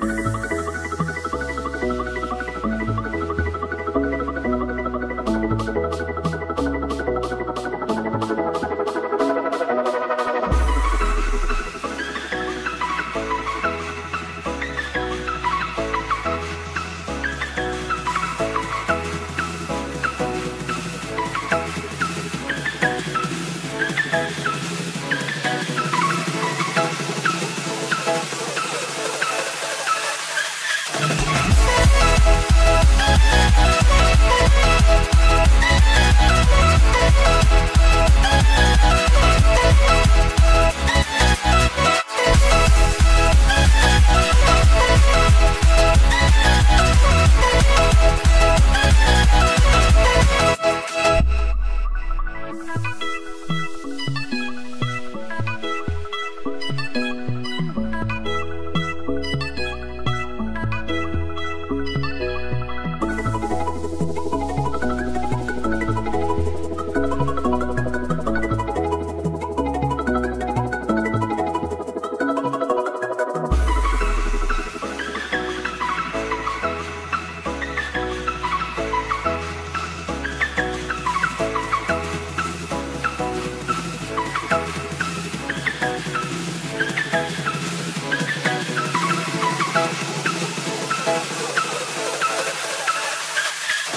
thank you